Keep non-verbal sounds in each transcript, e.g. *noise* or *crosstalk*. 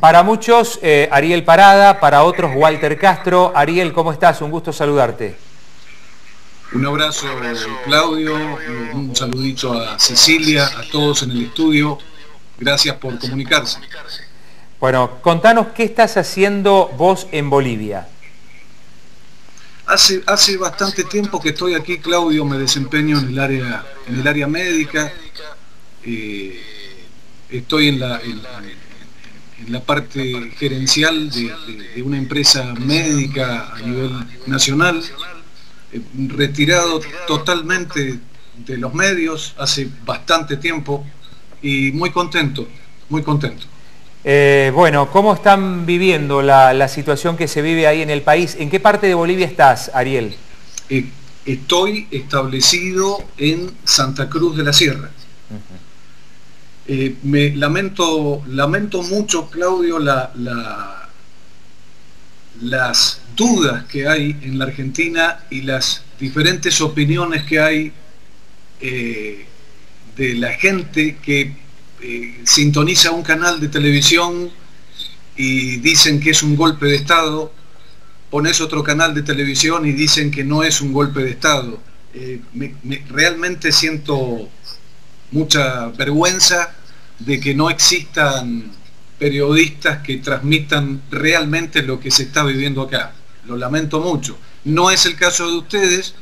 Para muchos, eh, Ariel Parada, para otros, Walter Castro. Ariel, ¿cómo estás? Un gusto saludarte. Un abrazo, Claudio, un saludito a Cecilia, a todos en el estudio. Gracias por comunicarse. Bueno, contanos qué estás haciendo vos en Bolivia. Hace, hace bastante tiempo que estoy aquí, Claudio, me desempeño en el área, en el área médica. Eh, estoy en la, en la parte gerencial de, una empresa médica a nivel nacional, eh, retirado totalmente de los medios hace bastante tiempo y muy contento, muy contento. Eh, bueno, ¿cómo están viviendo la, situación que se vive ahí en el país? ¿En qué parte de Bolivia estás, Ariel? Eh, estoy establecido en Santa Cruz de la Sierra. Eh, me lamento, lamento mucho, Claudio, la, las dudas que hay en la Argentina y las diferentes opiniones que hay eh, de la gente que eh, sintoniza un canal de televisión y dicen que es un golpe de Estado, pones otro canal de televisión y dicen que no es un golpe de Estado. realmente siento mucha vergüenza de que no existan periodistas que transmitan realmente lo que se está viviendo acá. Lo lamento mucho. No es el caso de ustedes,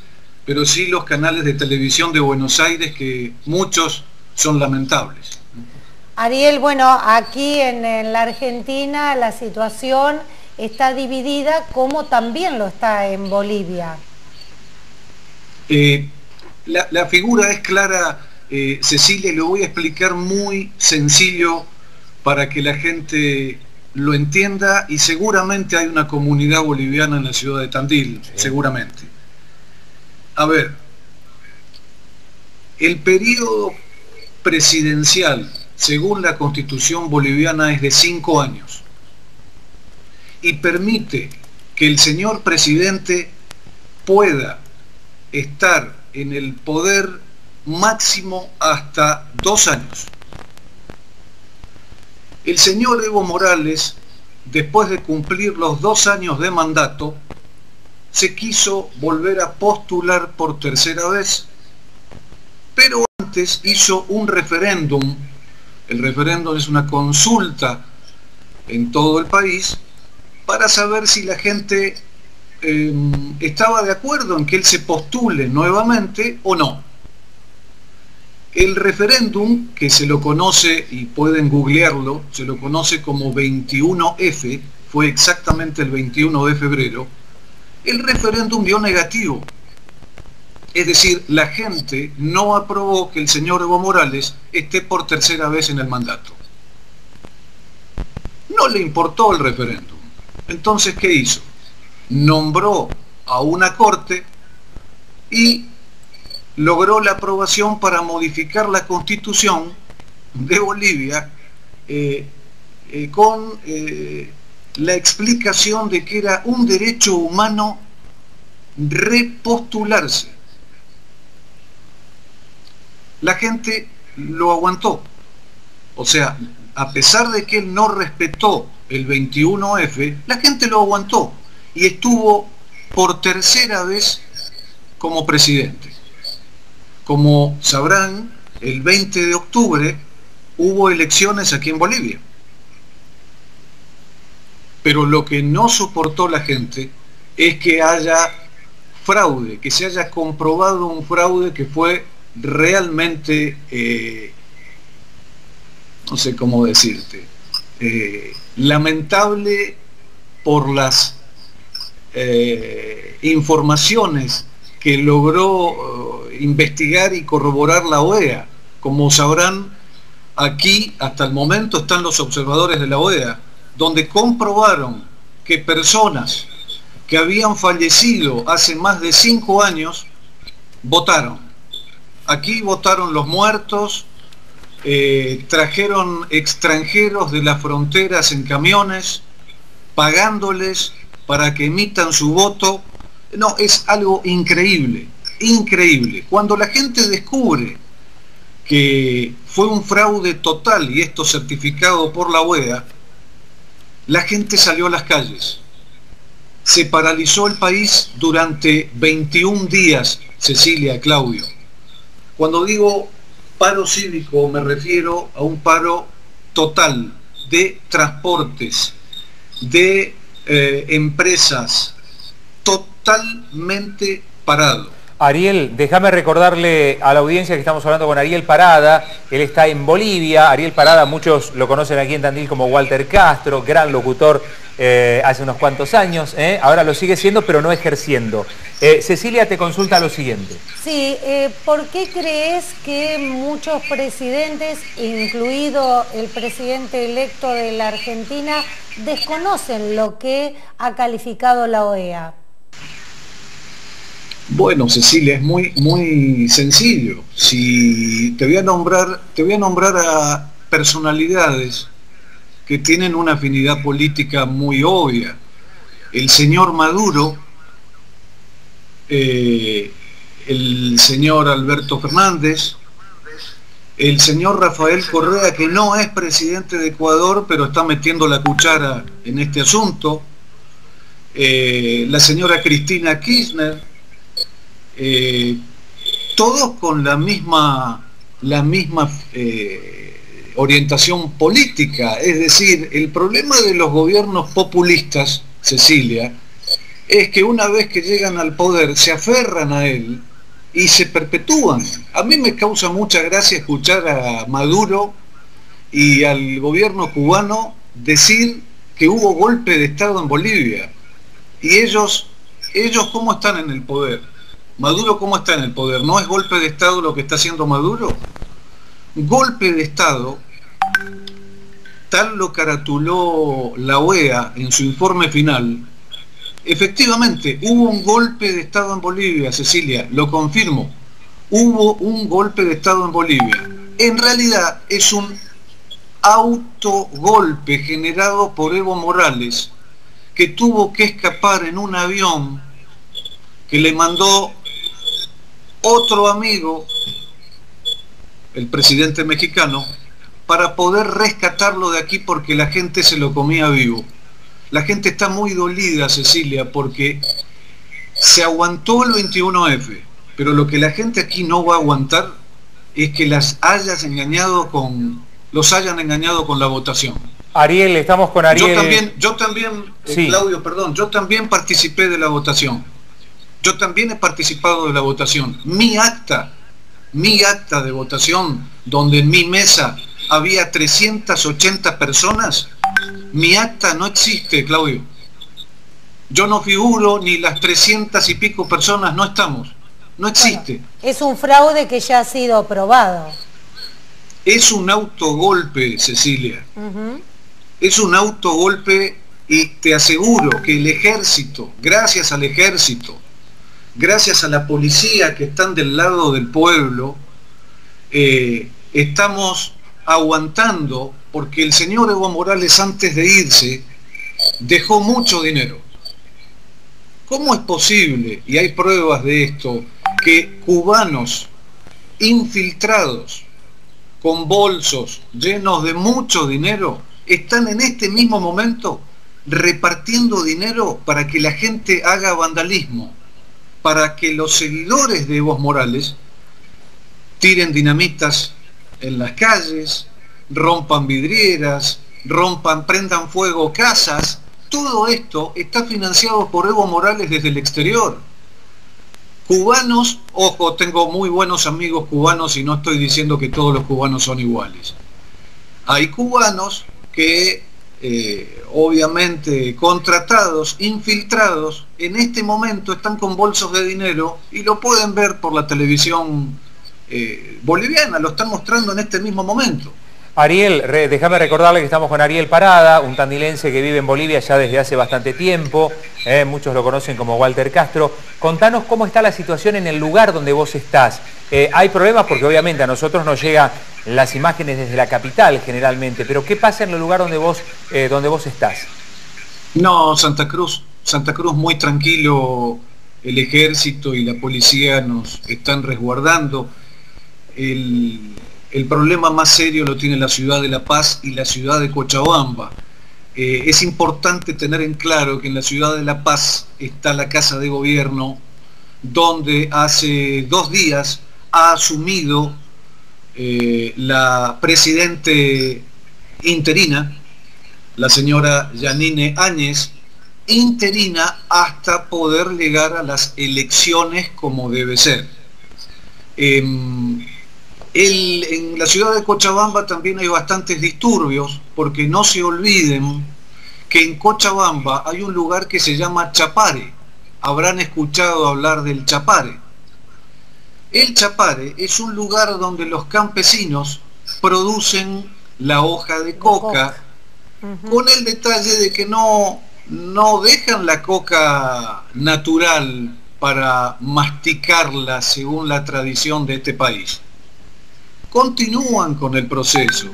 pero sí los canales de televisión de Buenos Aires que muchos son lamentables. Ariel, bueno, aquí en, la Argentina la situación está dividida como también lo está en Bolivia. Eh, la, la, figura es clara eh, Cecilia, lo voy a explicar muy sencillo para que la gente lo entienda y seguramente hay una comunidad boliviana en la ciudad de Tandil, seguramente. A ver, el periodo presidencial, según la constitución boliviana, es de cinco años y permite que el señor presidente pueda estar en el poder máximo hasta dos años. El señor Evo Morales, después de cumplir los dos años de mandato, se quiso volver a postular por tercera vez, pero antes hizo un referéndum. El referéndum es una consulta en todo el país para saber si la gente em, estaba de acuerdo en que él se postule nuevamente o no. El referéndum, que se lo conoce, y pueden googlearlo, se lo conoce como 21F, fue exactamente el 21 de febrero, el referéndum dio negativo. Es decir, la gente no aprobó que el señor Evo Morales esté por tercera vez en el mandato. No le importó el referéndum. Entonces, ¿qué hizo? Nombró a una corte y logró la aprobación para modificar la constitución de Bolivia eh, eh, con eh, la explicación de que era un derecho humano repostularse. La gente lo aguantó. O sea, a pesar de que él no respetó el 21F, la gente lo aguantó y estuvo por tercera vez como presidente. Como sabrán, el 20 de octubre hubo elecciones aquí en Bolivia. Pero lo que no soportó la gente es que haya fraude, que se haya comprobado un fraude que fue realmente, eh, no sé cómo decirte, eh, lamentable por las eh, informaciones que logró investigar y corroborar la OEA. Como sabrán, aquí hasta el momento están los observadores de la OEA, donde comprobaron que personas que habían fallecido hace más de cinco años votaron. Aquí votaron los muertos, eh, trajeron extranjeros de las fronteras en camiones, pagándoles para que emitan su voto. No, es algo increíble increíble. Cuando la gente descubre que fue un fraude total y esto certificado por la OEA, la gente salió a las calles. Se paralizó el país durante 21 días, Cecilia, Claudio. Cuando digo paro cívico me refiero a un paro total de transportes, de eh, empresas, totalmente parado. Ariel, déjame recordarle a la audiencia que estamos hablando con Ariel Parada, él está en Bolivia, Ariel Parada muchos lo conocen aquí en Tandil como Walter Castro, gran locutor eh, hace unos cuantos años, ¿eh? ahora lo sigue siendo pero no ejerciendo. Eh, Cecilia te consulta lo siguiente. Sí, ¿por qué crees que muchos presidentes, incluido el presidente electo de la Argentina, desconocen lo que ha calificado la OEA? Bueno, Cecilia, es muy, muy sencillo. Si te voy a nombrar, te voy a nombrar a personalidades que tienen una afinidad política muy obvia. El señor Maduro, eh, el señor Alberto Fernández, el señor Rafael Correa, que no es presidente de Ecuador, pero está metiendo la cuchara en este asunto, eh, la señora Cristina Kirchner, eh, todos con la misma, la misma eh, orientación política. Es decir, el problema de los gobiernos populistas, Cecilia, es que una vez que llegan al poder se aferran a él y se perpetúan. A mí me causa mucha gracia escuchar a Maduro y al gobierno cubano decir que hubo golpe de Estado en Bolivia. Y ellos, ellos ¿cómo están en el poder? Maduro cómo está en el poder. ¿No es golpe de Estado lo que está haciendo Maduro? Golpe de Estado, tal lo caratuló la OEA en su informe final. Efectivamente, hubo un golpe de Estado en Bolivia, Cecilia, lo confirmo. Hubo un golpe de Estado en Bolivia. En realidad es un autogolpe generado por Evo Morales, que tuvo que escapar en un avión que le mandó otro amigo, el presidente mexicano, para poder rescatarlo de aquí porque la gente se lo comía vivo. La gente está muy dolida, Cecilia, porque se aguantó el 21F, pero lo que la gente aquí no va a aguantar es que las hayas engañado con, los hayan engañado con la votación. Ariel, estamos con Ariel. Yo también, yo también eh, Claudio, perdón, yo también participé de la votación. Yo también he participado de la votación. Mi acta, mi acta de votación, donde en mi mesa había 380 personas, mi acta no existe, Claudio. Yo no figuro, ni las 300 y pico personas no estamos. No existe. es un fraude que ya ha sido aprobado. Es un autogolpe, Cecilia. Es un autogolpe y te aseguro que el ejército, gracias al ejército, gracias a la policía que están del lado del pueblo, eh, estamos aguantando porque el señor Evo Morales antes de irse dejó mucho dinero. ¿Cómo es posible, y hay pruebas de esto, que cubanos infiltrados con bolsos llenos de mucho dinero están en este mismo momento repartiendo dinero para que la gente haga vandalismo? Para que los seguidores de Evo Morales tiren dinamitas en las calles, rompan vidrieras, rompan, prendan fuego casas. Todo esto está financiado por Evo Morales desde el exterior. Cubanos, ojo, tengo muy buenos amigos cubanos y no estoy diciendo que todos los cubanos son iguales. Hay cubanos que eh, obviamente contratados, infiltrados, en este momento están con bolsos de dinero y lo pueden ver por la televisión eh, boliviana, lo están mostrando en este mismo momento. Ariel, déjame recordarle que estamos con Ariel Parada, un tandilense que vive en Bolivia ya desde hace bastante tiempo, eh, muchos lo conocen como Walter Castro. Contanos cómo está la situación en el lugar donde vos estás. Eh, hay problemas porque obviamente a nosotros nos llegan las imágenes desde la capital generalmente, pero ¿qué pasa en el lugar donde vos, eh, donde vos estás? No, Santa Cruz, Santa Cruz muy tranquilo, el ejército y la policía nos están resguardando. El, el problema más serio lo tiene la ciudad de La Paz y la ciudad de Cochabamba. eh, es importante tener en claro que en la ciudad de La Paz está la Casa de Gobierno, donde hace dos días ha asumido eh, la presidente interina, la señora Yanine Áñez, interina hasta poder llegar a las elecciones como debe ser. En la ciudad de Cochabamba también hay bastantes disturbios, porque no se olviden que en Cochabamba hay un lugar que se llama Chapare. Habrán escuchado hablar del Chapare. El Chapare es un lugar donde los campesinos producen la hoja de coca, con el detalle de que no, no dejan la coca natural para masticarla según la tradición de este país continúan con el proceso.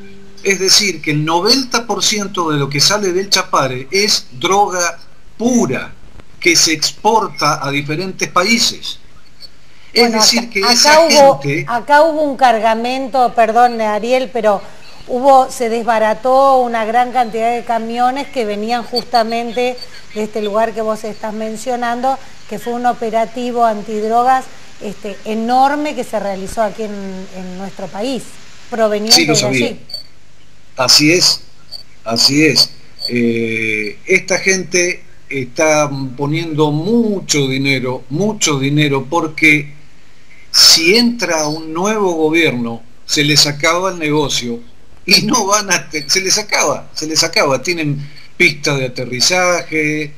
Es decir, que el 90% de lo que sale del chapare es droga pura que se exporta a diferentes países. Es decir, que esa gente... Acá hubo un cargamento, perdón Ariel, pero hubo, se desbarató una gran cantidad de camiones que venían justamente de este lugar que vos estás mencionando, que fue un operativo antidrogas este, enorme que se realizó aquí en, nuestro país, proveniente de allí. Así es, así es. Eh, esta gente está poniendo mucho dinero, mucho dinero, porque si entra un nuevo gobierno, se les acaba el negocio y no van a... Se les acaba, se les acaba. Tienen pistas de aterrizaje,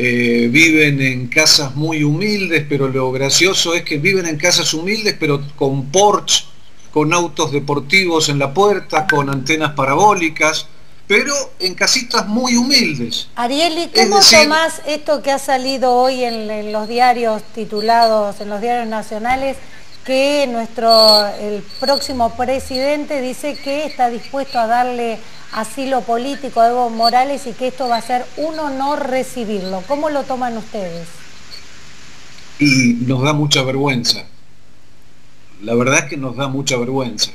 eh, viven en casas muy humildes, pero lo gracioso es que viven en casas humildes, pero con Porsche, con autos deportivos en la puerta, con antenas parabólicas, pero en casitas muy humildes. Ariel, ¿y cómo tomás esto que ha salido hoy en, los diarios titulados, en los diarios nacionales, que nuestro, el próximo presidente dice que está dispuesto a darle asilo político a Evo Morales y que esto va a ser un honor recibirlo. ¿Cómo lo toman ustedes? Y nos da mucha vergüenza. La verdad es que nos da mucha vergüenza.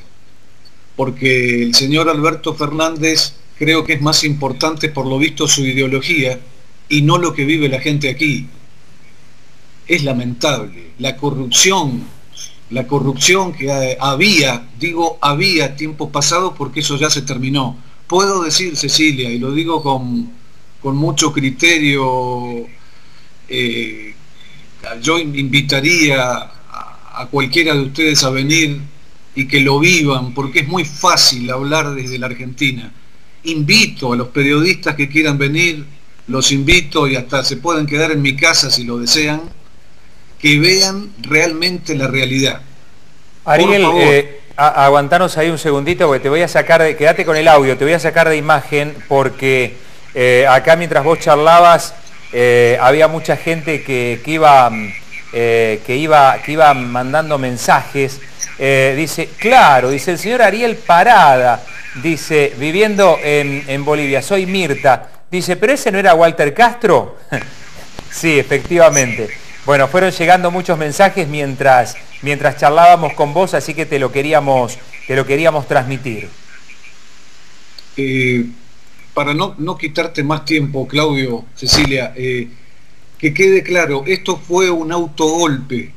Porque el señor Alberto Fernández creo que es más importante por lo visto su ideología y no lo que vive la gente aquí. Es lamentable. La corrupción, la corrupción que había, digo había tiempo pasado porque eso ya se terminó puedo decir, Cecilia, y lo digo con, mucho criterio, eh, yo invitaría a, a, cualquiera de ustedes a venir y que lo vivan, porque es muy fácil hablar desde la Argentina. Invito a los periodistas que quieran venir, los invito y hasta se pueden quedar en mi casa si lo desean, que vean realmente la realidad. Ariel, eh, aguantanos ahí un segundito porque te voy a sacar, de, quédate con el audio, te voy a sacar de imagen porque eh, acá mientras vos charlabas eh, había mucha gente que, iba, que, iba, que iba mandando mensajes. dice, claro, dice el señor Ariel Parada, dice, viviendo en, en Bolivia, soy Mirta. Dice, pero ese no era Walter Castro. *laughs* sí, efectivamente. Bueno, fueron llegando muchos mensajes mientras, mientras charlábamos con vos, así que te lo queríamos, te lo queríamos transmitir. Eh, para no, no, quitarte más tiempo, Claudio, Cecilia, eh, que quede claro, esto fue un autogolpe.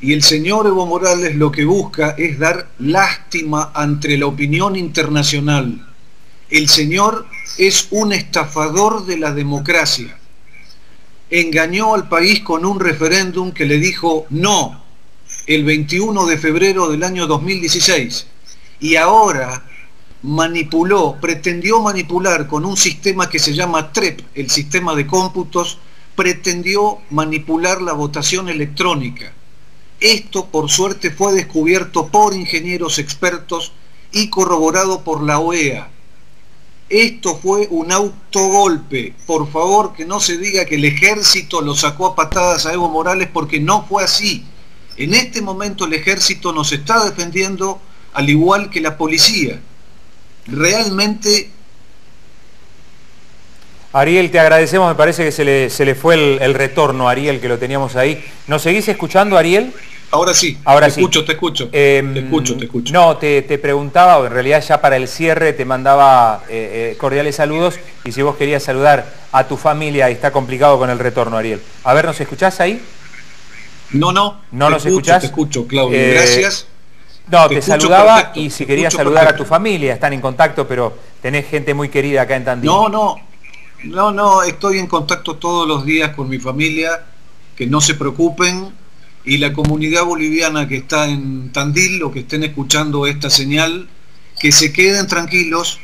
Y el señor Evo Morales lo que busca es dar lástima ante la opinión internacional. El señor es un estafador de la democracia engañó al país con un referéndum que le dijo no el 21 de febrero del año 2016 y ahora manipuló, pretendió manipular con un sistema que se llama TREP, el sistema de cómputos, pretendió manipular la votación electrónica. Esto, por suerte, fue descubierto por ingenieros expertos y corroborado por la OEA, esto fue un autogolpe. Por favor, que no se diga que el ejército lo sacó a patadas a Evo Morales porque no fue así. En este momento el ejército nos está defendiendo al igual que la policía. Realmente... Ariel, te agradecemos, me parece que se le, fue el, el retorno, Ariel, que lo teníamos ahí. ¿Nos seguís escuchando, Ariel? Ahora sí, Ahora te sí. escucho, te escucho. Em, te escucho, te escucho. No, te, te preguntaba, o en realidad ya para el cierre te mandaba eh, eh, cordiales saludos y si vos querías saludar a tu familia, y está complicado con el retorno, Ariel. A ver, ¿nos escuchás ahí? No, no. ¿No nos escucho, escuchás? Te escucho, Claudio. Eh, Gracias. No, Te saludaba perfecto, y si querías saludar a tu familia, están en contacto, pero tenés gente muy querida acá en Tandil. No, no. No, no, estoy en contacto todos los días con mi familia, que no se preocupen, y la comunidad boliviana que está en Tandil o que estén escuchando esta señal, que se queden tranquilos.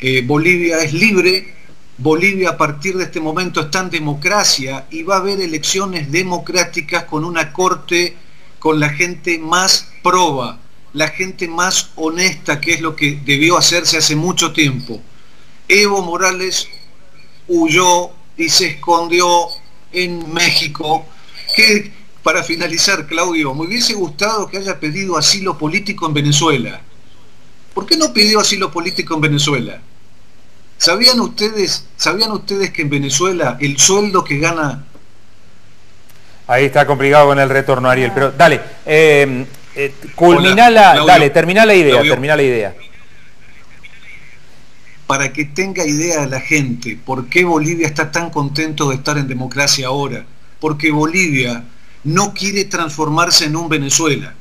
Eh, Bolivia es libre, Bolivia a partir de este momento está en democracia y va a haber elecciones democráticas con una corte con la gente más proba, la gente más honesta, que es lo que debió hacerse hace mucho tiempo. Evo Morales huyó y se escondió en México. Que, para finalizar, Claudio, me hubiese gustado que haya pedido asilo político en Venezuela. ¿Por qué no pidió asilo político en Venezuela? ¿Sabían ustedes, ¿Sabían ustedes que en Venezuela el sueldo que gana Ahí está complicado con el retorno, Ariel. Pero dale, eh, eh, culminá Hola, la, Claudio. dale, terminá la idea, Claudio. terminá la idea. para que tenga idea la gente por qué Bolivia está tan contento de estar en democracia ahora. Porque Bolivia no quiere transformarse en un Venezuela.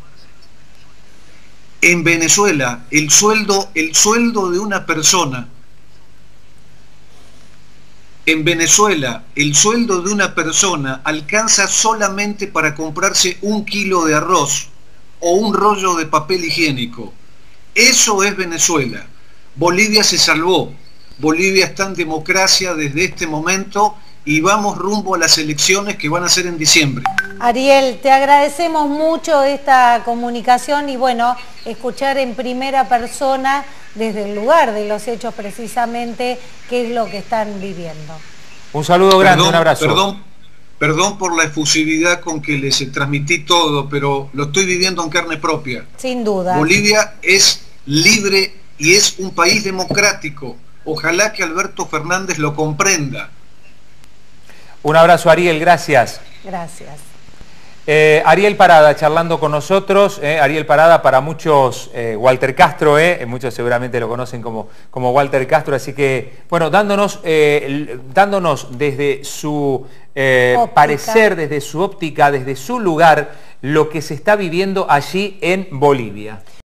En Venezuela, el sueldo, el sueldo de una persona, en Venezuela, el sueldo de una persona alcanza solamente para comprarse un kilo de arroz o un rollo de papel higiénico. Eso es Venezuela. Bolivia se salvó. Bolivia está en democracia desde este momento y vamos rumbo a las elecciones que van a ser en diciembre. Ariel, te agradecemos mucho esta comunicación y bueno, escuchar en primera persona desde el lugar de los hechos precisamente qué es lo que están viviendo. Un saludo grande, Perdón, un abrazo. Perdón, perdón por la efusividad con que les transmití todo, pero lo estoy viviendo en carne propia. Sin duda. Bolivia es libre y es un país democrático. Ojalá que Alberto Fernández lo comprenda. Un abrazo, Ariel, gracias. Gracias. Eh, Ariel Parada charlando con nosotros, eh, Ariel Parada para muchos, eh, Walter Castro, muchos seguramente lo conocen como, como Walter Castro, así que, bueno, dándonos, dándonos desde su parecer, desde su óptica, desde su lugar, lo que se está viviendo allí en Bolivia.